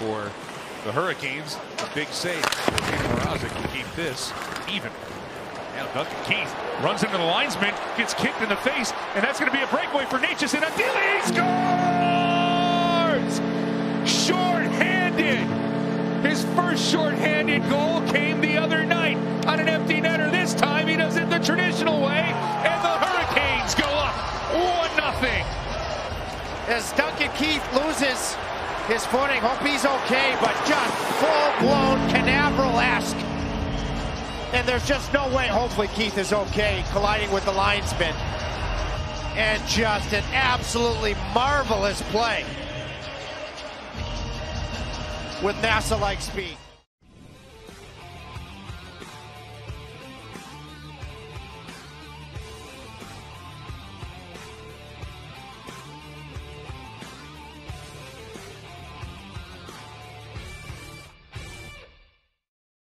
for the Hurricanes. A big save. Mrazek will keep this even. Now Duncan Keith runs into the linesman, gets kicked in the face, and that's going to be a breakaway for Necas, and Adili scores! Short-handed! His first short-handed goal came the other night on an empty netter. This time he does it the traditional way, and the Hurricanes go up 1-0. As Duncan Keith loses his footing, hope he's okay, but just full-blown Canaveral-esque and there's just no way, hopefully Keith is okay, colliding with the linesman. And just an absolutely marvelous play with NASA-like speed.